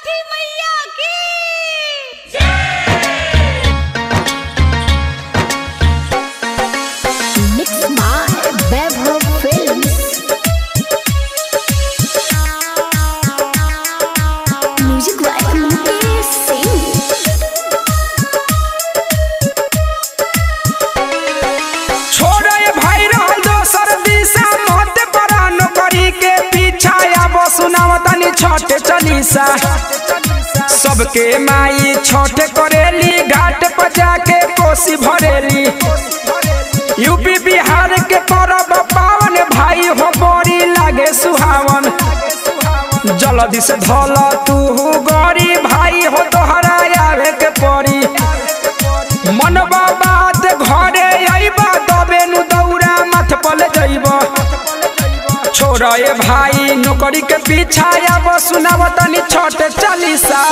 छठी मैया की। तनी छठ चलीसा। सबके माई छठ करेली, घाट पर जाके कोसी भरेली। यूपी बिहार के परब पावन भाई हो बड़ी लागे सुहावन। जल से धल तू छोड़ा ए भाई। नौकरी के पीछा आब सुनाव तनी छठ चालीसा।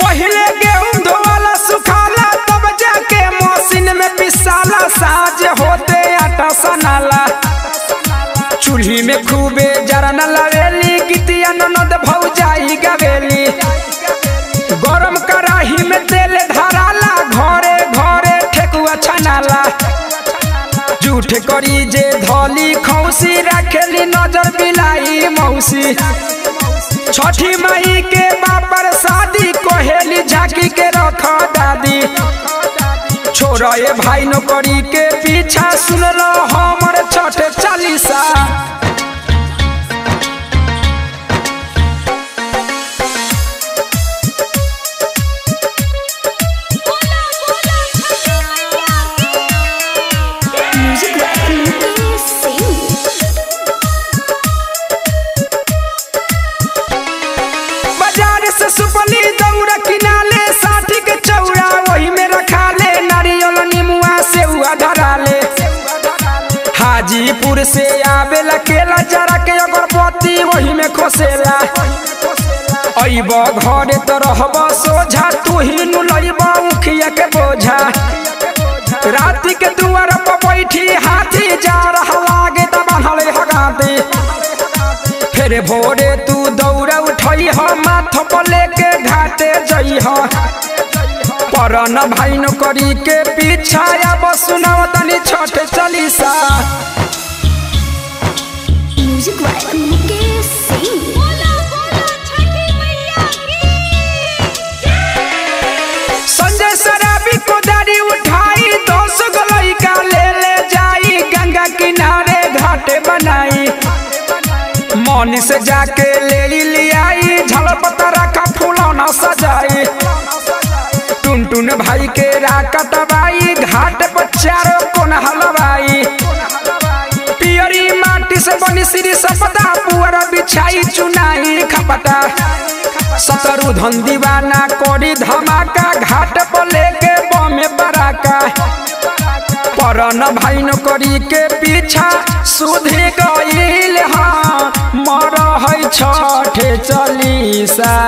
पहले गेहूँ धोवाला सुखाला तब जाके मशीन में पिसाला। साज होते आटा सनाला। चूल्ही में खूबे जरा न लवेली गितिया ननद भौजाई झूठ करी जे धोली खौसी रखेली नज़र बिलाई मौसी। छठी मई के बापर शादी कोहेली झाकी के रख दादी छोड़ भाई नौकरी के बाज़ार से सुपली दौड़ किनाले साठी के चौड़ा, वही में रखा ले। नारियल निमुआ से हुआ धरा ले। हाजीपुर से आवेला केला, जरा के अगरबत्ती, वही में खोसेला। अइब घरे तो रहब सोझा, तू ही उखिया के बोझा। राति के दुआर फिर भोरे तू दौड़ उठई माथ पले के घाटे जई पर न भाई नौकरी के पीछा अब तनी Chhath chalisa by Mukesh Singh. बोला मौनी से जाके ले लियाई, झलपत रखा फूलौना सजाई। टुन टुन भाई के राकटबाई घाट पर चारों कोन हलवाई पियरी माटी से बनी श्री सपदा, पुअर बिछाई चुनाई खपटा। सतरु धन दीवाना कोरी धमाका, घाट पर लेके बमे बराका। परन भाई नौकरी के पीछा, सुधि गईल हाँ मर है छठे चलीसा